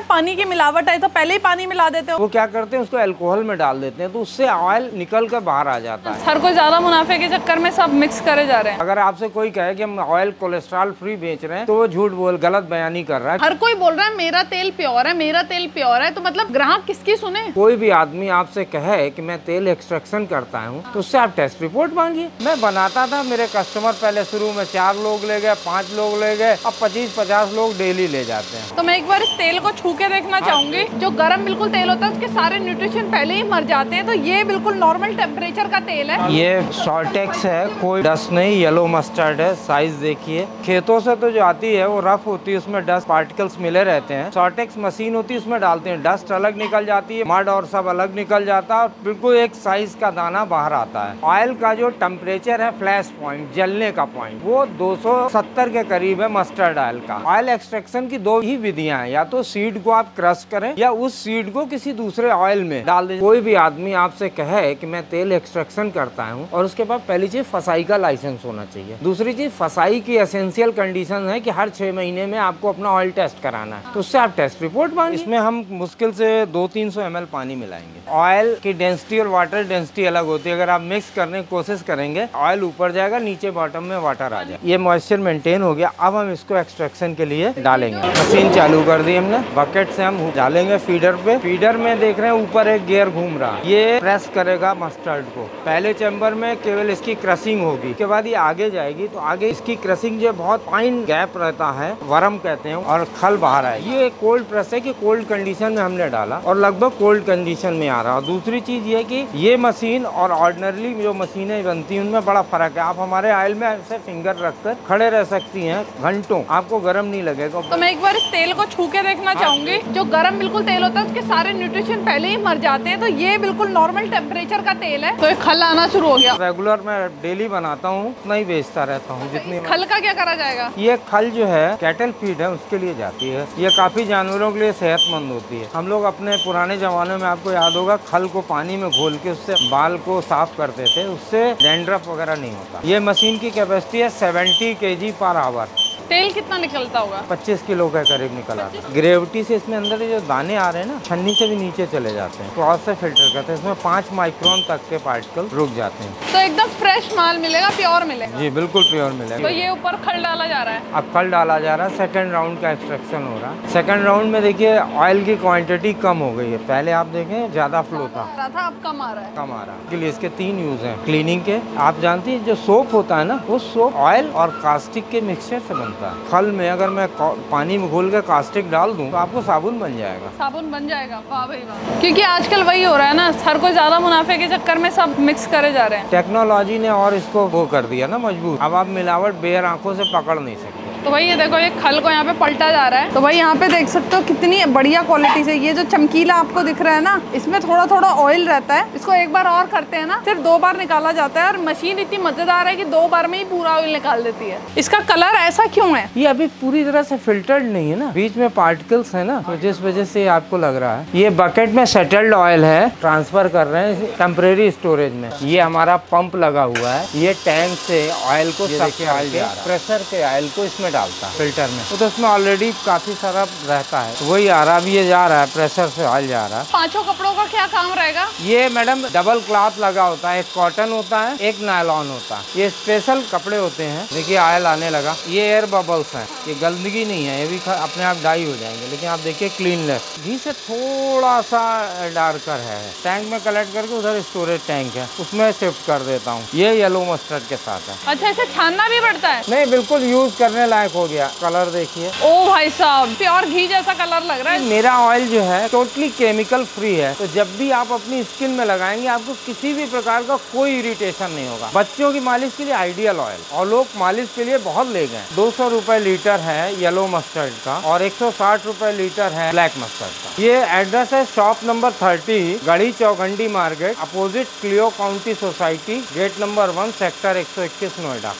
में पानी की मिलावट है तो पहले ही पानी मिला देते हो। वो क्या करते हैं उसको अल्कोहल में डाल देते हैं तो उससे ऑयल निकल कर बाहर आ जाता है। हर कोई ज़्यादा मुनाफे के चक्कर में सब मिक्स करे जा रहे हैं। अगर आपसे कोई कहे की हम ऑयल कोलेस्ट्रॉल फ्री बेच रहे हैं तो वो झूठ बोल गलत बयानी कर रहा है। हर कोई बोल रहा है मेरा तेल प्योर है मेरा तेल प्योर है तो मतलब ग्राहक किसकी सुने? कोई भी आदमी आपसे कहे की मैं तेल एक्सट्रैक्शन करता हूँ तो उससे आप टेस्ट रिपोर्ट मांगिए। मैं बनाता था मेरे कस्टमर पहले शुरू में चार लोग ले गए पाँच लोग ले गए अब पच्चीस पचास लोग डेली ले जाते हैं। तो मैं एक बार इस तेल को छू के देखना चाहूँगी। जो गर्म बिल्कुल तेल होता है, उसके सारे न्यूट्रिशन पहले ही मर जाते हैं। तो ये बिल्कुल नॉर्मल टेम्परेचर का तेल है। ये शॉर्टेक्स है, कोई डस्ट नहीं येलो मस्टर्ड है साइज़ देखिए। खेतों से तो जो आती है, वो रफ होती है, उसमें डस्ट पार्टिकल्स मिले रहते हैं। शॉर्टेक्स मशीन होती है, उसमें डालते हैं। डस्ट अलग निकल जाती है मड और सब अलग निकल जाता है और बिल्कुल एक साइज़ का दाना बाहर आता है। ऑयल का जो टेम्परेचर है फ्लैश पॉइंट जलने का पॉइंट वो 270 के करीब है मस्टर्ड ऑयल का। ऑयल एक्सट्रैक्शन की दो ही विधियाँ हैं, या तो सीड को आप क्रश करें या उस सीड को किसी दूसरे ऑयल में डाल दें। कोई भी आदमी आपसे कहे कि मैं तेल एक्सट्रैक्शन करता हूँ और उसके बाद पहली चीज़ फसाई का लाइसेंस होना चाहिए। दूसरी चीज़ फसाई की एसेंशियल कंडीशन है कि हर छह महीने में आपको अपना ऑयल टेस्ट कराना है। तो उससे आप टेस्ट रिपोर्ट मांगिए। इसमें हम मुश्किल से दो तीन सौ एम पानी मिलाएँगे। ऑयल की डेंसिटी और वाटर डेंसिटी अलग होती है। अगर आप मिक्स करने की कोशिश करेंगे ऑयल ऊपर जाएगा नीचे बॉटम में वाटर आ जाएगा। ये मॉइस्चर मेंटेन हो गया। अब हम इसको एक्सट्रैक्शन के लिए डालेंगे। मशीन चालू कर दी हमने। बकेट से हम डालेंगे फीडर पे। फीडर में देख रहे हैं ऊपर एक गियर घूम रहा। है ये प्रेस करेगा मस्टर्ड को। पहले चैम्बर में केवल इसकी क्रशिंग होगी। उसके बाद ये आगे जाएगी। तो आगे इसकी क्रशिंग जो बहुत फाइन गैप रहता है। वरम कहते हैं और खल बाहर आए ये कोल्ड प्रेस है कि कोल्ड कंडीशन में हमने डाला और लगभग कोल्ड कंडीशन में आ रहा। और दूसरी चीज़ ये कि ये मशीन और ऑर्डनरली जो मशीनें बनती हैं उनमें बड़ा फ़र्क है। आप हमारे आयल में ऐसे फिंगर रखकर खड़े रह सकती हैं घंटों। आपको गर्म नहीं लगेगा। तो मैं एक बार इस तेल को छू के देखना चाहूँगी। जो गर्म बिल्कुल तेल होता है उसके सारे न्यूट्रिशन पहले ही मर जाते हैं। तो ये बिल्कुल नॉर्मल टेम्परेचर का तेल है। तो ये खल आना शुरू हो गया। रेगुलर मैं डेली बनाता हूँ उतना ही बेचता रहता हूँ जितनी खल का क्या करा जाएगा? ये खल जो है कैटल फ़ीड है उसके लिए जाती है। ये काफ़ी जानवरों के लिए सेहतमंद होती है। हम लोग अपने पुराने जमाने में आपको याद होगा खल को पानी में घोल के उससे बाल को साफ़ करते थे। उससे डैंड्रफ वगैरह नहीं होता। ये मशीन की कैपेसिटी है 70 केजी पर आवर तेल कितना निकलता होगा? 25 किलो के करीब निकल। आता है ग्रेविटी से इसमें अंदर जो दाने आ रहे हैं ना छन्नी से भी नीचे चले जाते हैं। क्रॉस से फ़िल्टर करते हैं। इसमें पाँच माइक्रोन तक के पार्टिकल रुक जाते हैं। तो एकदम फ्रेश माल मिलेगा प्योर मिलेगा? जी बिल्कुल प्योर मिलेगा। तो ये ऊपर खल डाला जा रहा है। अब कल डाला जा रहा है। सेकंड राउंड का एक्सट्रैक्शन हो रहा है। सेकंड राउंड में देखिए ऑयल की क्वांटिटी कम हो गई है। पहले आप देखें ज़्यादा फ्लो था। अब कम आ रहा है। कम आ रहा है। इसके लिए इसके तीन यूज़ हैं। क्लीनिंग के। आप जानती है जो सोप होता है ना वो सोप ऑयल और कास्टिक के मिक्सचर से बनता है। फल में अगर मैं पानी में घोल कर कास्टिक डाल दूँ तो आपको साबुन बन जाएगा। साबुन बन जाएगा। वाह भाई वाह। क्योंकि आजकल वही हो रहा है ना हर कोई ज़्यादा मुनाफे के चक्कर में सब मिक्स करे जा रहे हैं। टेक्नोलॉजी ने और इसको वो कर दिया ना मज़बूत। अब आप मिलावट बेहर आँखों से पकड़ नहीं सकते तो भाई ये देखो ये खल को यहाँ पे पलटा जा रहा है। तो भाई यहाँ पे देख सकते हो कितनी बढ़िया क्वालिटी से ये जो चमकीला आपको दिख रहा है ना इसमें थोड़ा थोड़ा ऑयल रहता है। इसको एक बार और करते हैं ना सिर्फ़ दो बार निकाला जाता है और मशीन इतनी मज़ेदार है कि दो बार में ही पूरा ऑयल निकाल देती है। इसका कलर ऐसा क्यों है? ये अभी पूरी तरह से फिल्टर्ड नहीं है ना। बीच में पार्टिकल्स है ना तो जिस वजह से आपको लग रहा है। ये बकेट में सेटल्ड ऑयल है ट्रांसफ़र कर रहे हैं टेम्परेरी स्टोरेज में। ये हमारा पंप लगा हुआ है। ये टैंक से ऑयल को प्रेशर के ऑयल को इसमें डालता है। फ़िल्टर में। तो, तो इसमें ऑलरेडी काफ़ी सारा रहता है। तो वही आ रहा है अभी ये जा रहा है प्रेशर से ऑयल जा रहा है। पाँचों कपड़ों का क्या काम रहेगा? ये मैडम डबल क्लॉथ लगा होता है एक कॉटन होता है एक नायलॉन होता है। ये स्पेशल कपड़े होते हैं। देखिए ऑयल आने लगा। ये एयर बबल्स है। ये गंदगी नहीं है ये भी अपने आप डाई हो जाएँगे। लेकिन आप देखिए क्लीनलेस घी से थोड़ा सा डार्कर है। टैंक में कलेक्ट करके उधर स्टोरेज टैंक है। उसमें शिफ्ट कर देता हूँ। ये येलो मस्टर्ड के साथ है। अच्छा इसे छानना भी पड़ता है? नहीं बिल्कुल यूज़ करने लायक हो गया कलर देखिए। ओ भाई साहब प्योर घी जैसा कलर लग रहा है। मेरा ऑयल जो है टोटली केमिकल फ्री है। तो जब भी आप अपनी स्किन में लगाएँगे आपको किसी भी प्रकार का कोई इरिटेशन नहीं होगा। बच्चों की मालिश के लिए आइडियल ऑयल और लोग मालिश के लिए बहुत ले गए। दो सौ रूपए लीटर है येलो मस्टर्ड का और एक सौ लीटर है ब्लैक मस्टर्ड का। ये एड्रेस है shop number thirty Garhi Chaugandi market opposite Cleo County society gate number one sector एक सौ इक्कीस नोएडा।